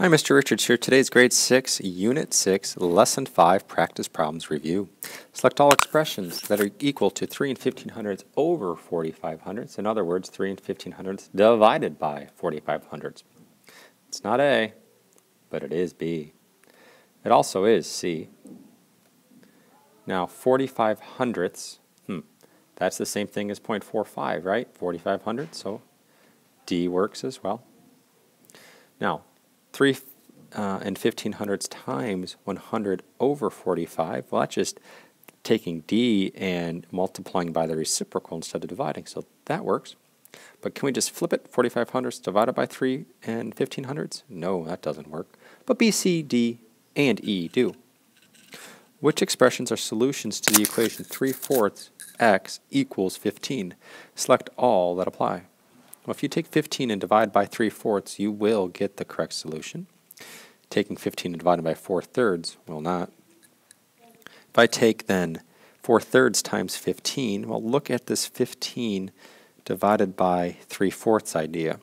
Hi, Mr. Richards here. Today's grade 6, unit 6, lesson 5, practice problems review. Select all expressions that are equal to 3 and 1500ths over 45 hundredths. In other words, 3 and 15 hundredths divided by 45 hundredths. It's not A, but it is B. It also is C. Now, 45 hundredths, hmm, that's the same thing as 0.45, right? 45 hundredths, so D works as well. Now, 3 uh, and 15 hundredths times 100 over 45, well, that's just taking d and multiplying by the reciprocal instead of dividing, so that works. But can we just flip it? 45 hundredths divided by 3 and 15 hundredths? No, that doesn't work. But B, C, D, and E do. Which expressions are solutions to the equation 3 fourths x equals 15? Select all that apply. Well, if you take 15 and divide by 3 fourths, you will get the correct solution. Taking 15 and by 4 thirds will not. If I take then 4 thirds times 15, well, look at this 15 divided by 3 fourths idea.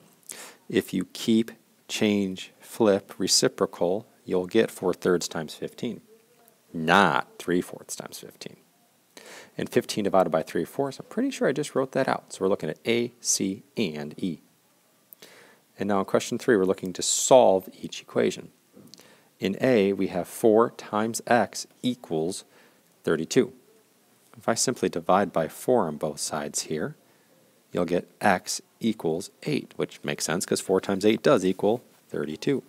If you keep, change, flip, reciprocal, you'll get 4 thirds times 15, not 3 fourths times 15 and 15 divided by 3 fourths. I'm pretty sure I just wrote that out. So we're looking at A, C, and E. And now in question 3, we're looking to solve each equation. In A, we have 4 times x equals 32. If I simply divide by 4 on both sides here, you'll get x equals 8, which makes sense because 4 times 8 does equal 32.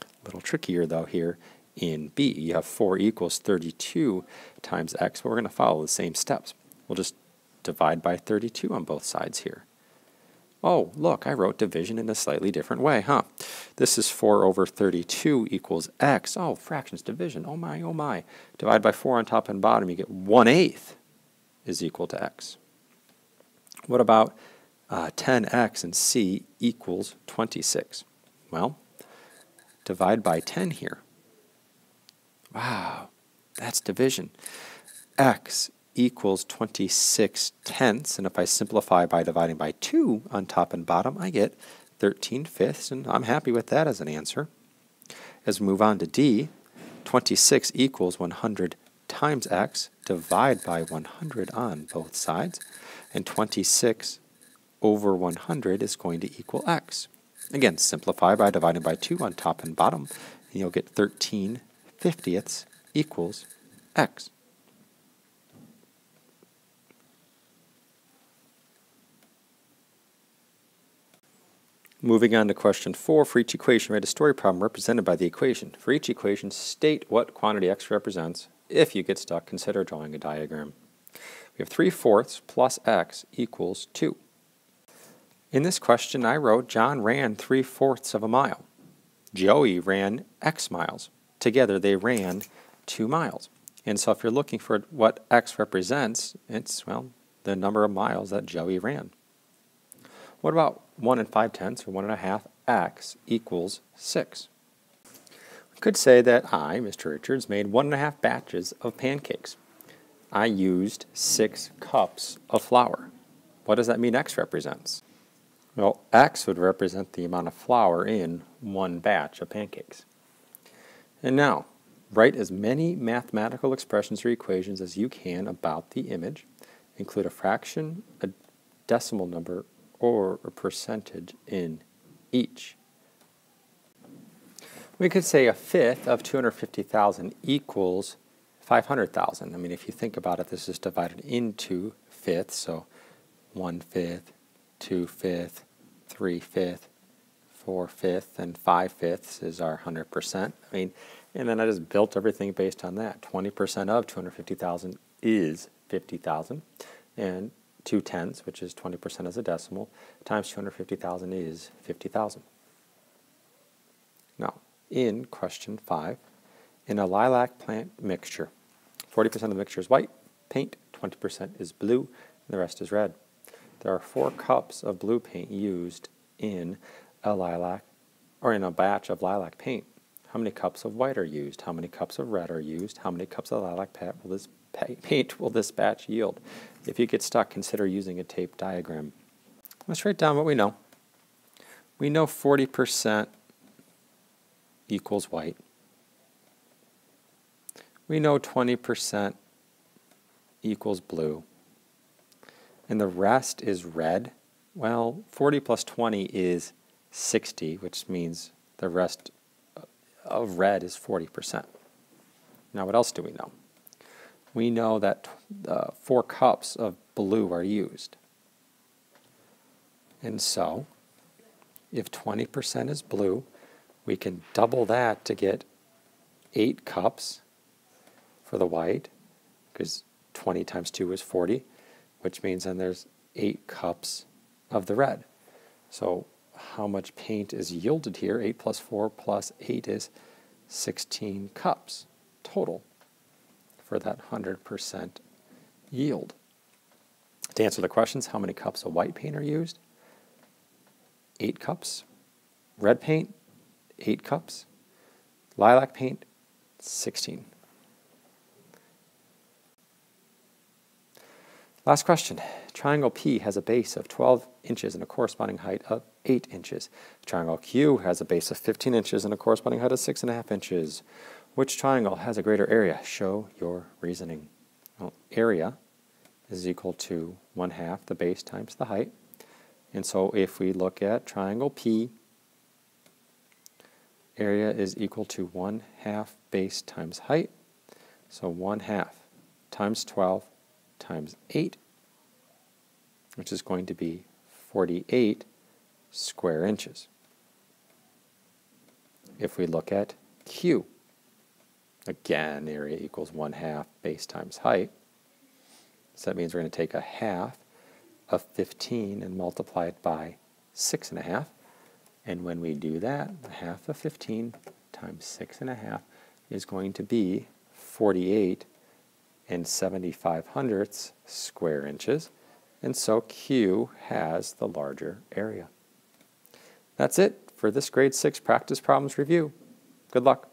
A little trickier though here in B. You have 4 equals 32 times x, but we're going to follow the same steps. We'll just divide by 32 on both sides here. Oh, look, I wrote division in a slightly different way, huh? This is 4 over 32 equals x. Oh, fractions division. Oh my, oh my. Divide by 4 on top and bottom, you get 1 eighth is equal to x. What about uh, 10x and c equals 26? Well, divide by 10 here. Wow, that's division. x equals 26 tenths, and if I simplify by dividing by 2 on top and bottom, I get 13 fifths, and I'm happy with that as an answer. As we move on to D, 26 equals 100 times x, divide by 100 on both sides, and 26 over 100 is going to equal x. Again, simplify by dividing by 2 on top and bottom, and you'll get 13 fiftieths equals x. Moving on to question 4, for each equation, write a story problem represented by the equation. For each equation, state what quantity x represents. If you get stuck, consider drawing a diagram. We have 3 fourths plus x equals 2. In this question, I wrote John ran 3 fourths of a mile. Joey ran x miles together they ran two miles. And so if you're looking for what x represents, it's, well, the number of miles that Joey ran. What about 1 and 5 tenths, or 1 and a half, x equals 6? We could say that I, Mr. Richards, made one and a half batches of pancakes. I used 6 cups of flour. What does that mean x represents? Well, x would represent the amount of flour in one batch of pancakes. And now, write as many mathematical expressions or equations as you can about the image. Include a fraction, a decimal number, or a percentage in each. We could say a fifth of 250,000 equals 500,000. I mean, if you think about it, this is divided into fifths, so one fifth, two fifth, three fifth, four fifths, and five fifths is our 100%. I mean, and then I just built everything based on that. 20% of 250,000 is 50,000, and 2 tenths, which is 20% as a decimal, times 250,000 is 50,000. Now, in question 5, in a lilac plant mixture, 40% of the mixture is white paint, 20% is blue, and the rest is red. There are four cups of blue paint used in a lilac, or in a batch of lilac paint. How many cups of white are used? How many cups of red are used? How many cups of lilac will this paint will this batch yield? If you get stuck, consider using a tape diagram. Let's write down what we know. We know 40% equals white. We know 20% equals blue. And the rest is red. Well, 40 plus 20 is 60, which means the rest of red is 40%. Now, what else do we know? We know that uh, four cups of blue are used. And so, if 20% is blue, we can double that to get 8 cups for the white, because 20 times 2 is 40, which means then there's 8 cups of the red. So how much paint is yielded here? 8 plus 4 plus 8 is 16 cups total for that 100% yield. To answer the questions, how many cups of white paint are used? 8 cups. Red paint, 8 cups. Lilac paint, 16. Last question. Triangle P has a base of 12 inches and a corresponding height of 8 inches. Triangle Q has a base of 15 inches and a corresponding height of 6.5 inches. Which triangle has a greater area? Show your reasoning. Well, area is equal to 1 half the base times the height. And so if we look at triangle P, area is equal to 1 half base times height. So 1 half times 12 times 8, which is going to be 48 square inches. If we look at Q, again, area equals 1 half base times height. So that means we're going to take a half of 15 and multiply it by 6.5. And a half. And when we do that, a half of 15 times 6.5 is going to be 48 and 75 hundredths square inches. And so Q has the larger area. That's it for this grade 6 practice problems review. Good luck.